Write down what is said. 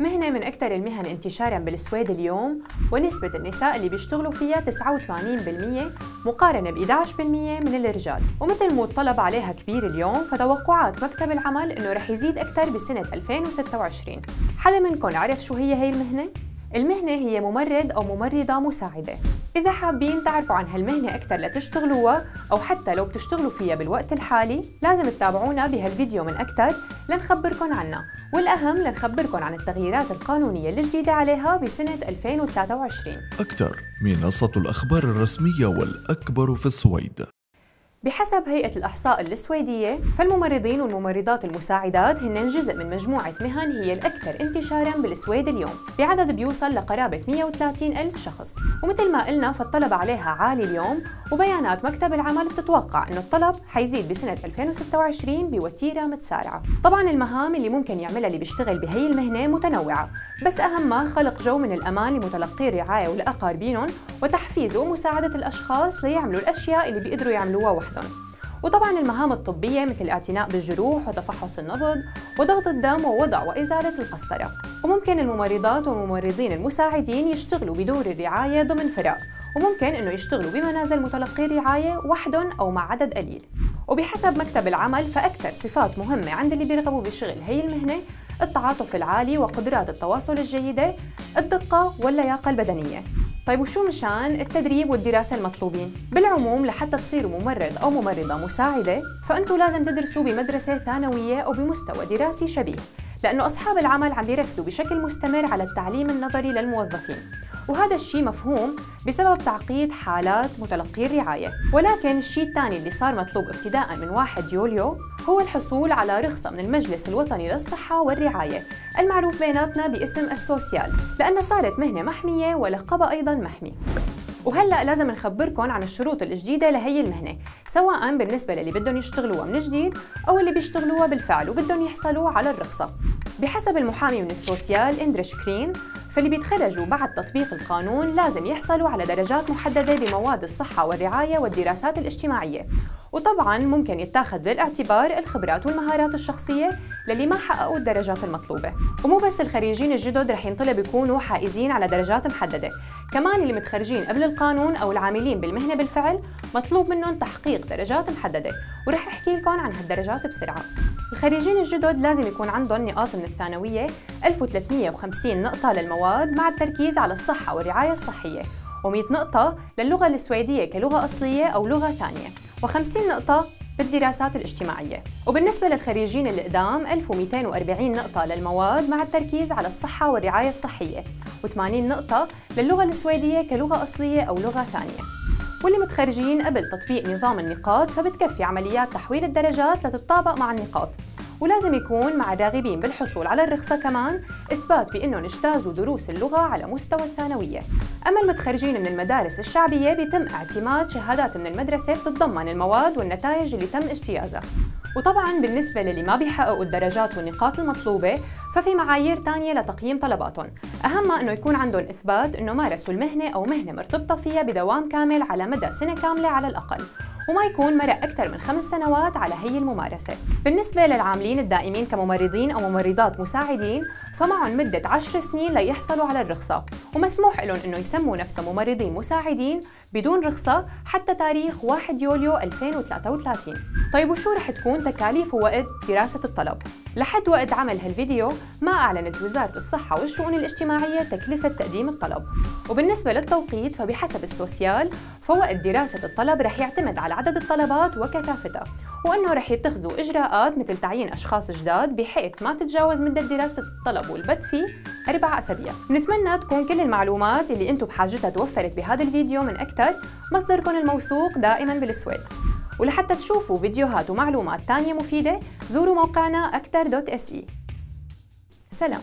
مهنة من أكثر المهن انتشاراً بالسويد اليوم ونسبة النساء اللي بيشتغلوا فيها 89% مقارنة ب 11% من الرجال ومثل مو الطلب عليها كبير اليوم فتوقعات مكتب العمل إنه رح يزيد أكثر بسنة 2026 حدا منكم عرف شو هي هي المهنة؟ المهنة هي ممرض أو ممرضة مساعدة. إذا حابين تعرفوا عن هالمهنة أكثر لتشتغلوها أو حتى لو بتشتغلوا فيها بالوقت الحالي لازم تتابعونا بهالفيديو من أكثر لنخبركم عنها. والأهم لنخبركم عن التغييرات القانونية الجديدة عليها بسنة 2023 أكثر منصة الأخبار الرسمية والأكبر في السويد. بحسب هيئة الإحصاء السويدية فالممرضين والممرضات المساعدات هن جزء من مجموعة مهن هي الأكثر انتشاراً بالسويد اليوم بعدد بيوصل لقرابة 130 ألف شخص. ومثل ما قلنا فالطلب عليها عالي اليوم وبيانات مكتب العمل بتتوقع أنه الطلب حيزيد بسنة 2026 بوتيرة متسارعة. طبعاً المهام اللي ممكن يعملها اللي بيشتغل بهي المهنة متنوعة بس أهمها خلق جو من الأمان لمتلقي الرعاية ولأقاربينهم وتحفيز ومساعدة الأشخاص ليعملوا الأشياء اللي بيقدروا يعملوها وحدهم وطبعا المهام الطبية مثل الاعتناء بالجروح وتفحص النبض وضغط الدم ووضع وإزالة القسطرة وممكن الممرضات والممرضين المساعدين يشتغلوا بدور الرعاية ضمن فرق. وممكن إنه يشتغلوا بمنازل متلقي الرعاية وحدهم أو مع عدد قليل. وبحسب مكتب العمل فأكثر صفات مهمة عند اللي بيرغبوا بشغل هي المهنة التعاطف العالي وقدرات التواصل الجيدة الدقة واللياقة البدنية. طيب وشو مشان التدريب والدراسة المطلوبين؟ بالعموم لحتى تصيروا ممرض أو ممرضة مساعدة فأنتوا لازم تدرسوا بمدرسة ثانوية أو بمستوى دراسي شبيه لأنه أصحاب العمل عم بيركزوا بشكل مستمر على التعليم النظري للموظفين وهذا الشيء مفهوم بسبب تعقيد حالات متلقي الرعاية. ولكن الشيء الثاني اللي صار مطلوب ابتداء من 1 يوليو هو الحصول على رخصة من المجلس الوطني للصحة والرعاية المعروف بيناتنا باسم السوسيال لأنها صارت مهنة محمية ولقبها أيضا محمي. وهلأ لازم نخبركم عن الشروط الجديدة لهي المهنة سواء بالنسبة للي بدهم يشتغلوها من جديد أو اللي بيشتغلوها بالفعل وبدهم يحصلوا على الرخصة. بحسب المحامي من السوسيال إندريش كرين فاللي بيتخرجوا بعد تطبيق القانون لازم يحصلوا على درجات محددة بمواد الصحة والرعاية والدراسات الاجتماعية. وطبعا ممكن يتاخذ بالاعتبار الخبرات والمهارات الشخصية للي ما حققوا الدرجات المطلوبة. ومو بس الخريجين الجدد رح ينطلب يكونوا حائزين على درجات محددة. كمان اللي متخرجين قبل القانون أو العاملين بالمهنة بالفعل مطلوب منهم تحقيق درجات محددة. ورح أحكي لكم عن هالدرجات بسرعة. الخريجين الجدد لازم يكون عندهم نقاط من الثانوية 1350 نقطة للمواد مع التركيز على الصحة والرعاية الصحية و100 نقطة للغة السويدية كلغة أصلية أو لغة ثانية و50 نقطة بالدراسات الاجتماعية. وبالنسبة للخريجين الإقدام 1240 نقطة للمواد مع التركيز على الصحة والرعاية الصحية و80 نقطة للغة السويدية كلغة أصلية أو لغة ثانية. واللي متخرجين قبل تطبيق نظام النقاط فبتكفي عمليات تحويل الدرجات لتتطابق مع النقاط. ولازم يكون مع الراغبين بالحصول على الرخصة كمان. إثبات بأنهم اجتازوا دروس اللغة على مستوى الثانوية. أما المتخرجين من المدارس الشعبية بيتم اعتماد شهادات من المدرسة بتتضمن المواد والنتائج اللي تم اجتيازها. وطبعا بالنسبة للي ما بيحققوا الدرجات والنقاط المطلوبة ففي معايير تانية لتقييم طلباتهم. أهمها أنه يكون عندهم إثبات أنه مارسوا المهنة أو مهنة مرتبطة فيها بدوام كامل على مدى سنة كاملة على الأقل. وما يكون مرق أكثر من خمس سنوات على هي الممارسة. بالنسبة للعاملين الدائمين كممرضين أو ممرضات مساعدين فمعهم مدة 10 سنين ليحصلوا على الرخصة. ومسموح لهم أنه يسموا نفسهم ممرضين مساعدين بدون رخصة حتى تاريخ 1 يوليو 2033 طيب وشو رح تكون تكاليف ووقت دراسة الطلب؟ لحد وقت عمل هالفيديو ما أعلنت وزارة الصحة والشؤون الاجتماعية تكلفة تقديم الطلب. وبالنسبة للتوقيت فبحسب السوسيال فوقت دراسة الطلب رح يعتمد على عدد الطلبات وكثافتها وأنه رح يتخذوا إجراءات مثل تعيين أشخاص جداد بحيث ما تتجاوز مدة دراسة الطلب والبت فيه أربع أسابيع. نتمنى تكون كل المعلومات اللي أنتم بحاجتها توفرت بهذا الفيديو من أكثر مصدركم الموثوق دائما بالسويد. ولحتى تشوفوا فيديوهات ومعلومات تانية مفيدة زوروا موقعنا أكتر دوت إس إي. سلام.